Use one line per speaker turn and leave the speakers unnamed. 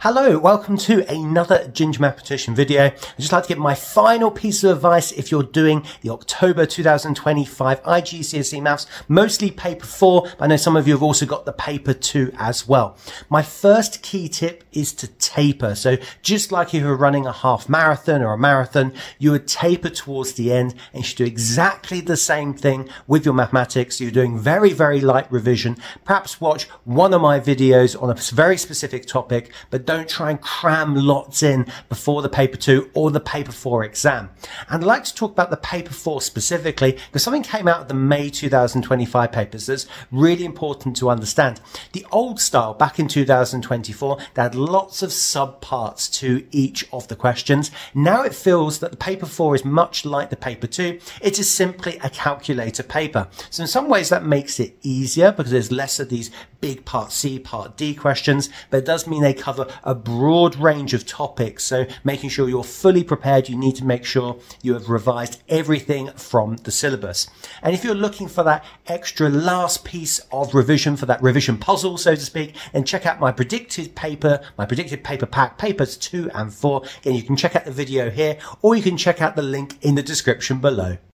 Hello, welcome to another Ginger Mathematician video. I'd just like to give my final piece of advice if you're doing the October 2025 IGCSE Maths, mostly paper 4, but I know some of you have also got the paper 2 as well. My first key tip is to taper. So just like if you're running a half marathon or a marathon, you would taper towards the end and you should do exactly the same thing with your mathematics. You're doing very, very light revision. Perhaps watch one of my videos on a very specific topic, but don't try and cram lots in before the paper two or the paper four exam. And I'd like to talk about the paper four specifically because something came out of the May 2025 papers that's really important to understand. The old style back in 2024, they had lots of subparts to each of the questions. Now it feels that the paper four is much like the paper two. It is simply a calculator paper. So in some ways that makes it easier because there's less of these big part C, part D questions, but it does mean they cover a broad range of topics. So making sure you're fully prepared, you need to make sure you have revised everything from the syllabus. And if you're looking for that extra last piece of revision for that revision puzzle, so to speak, then check out my predicted paper, my predicted paper pack, papers two and four. Again, you can check out the video here, or you can check out the link in the description below.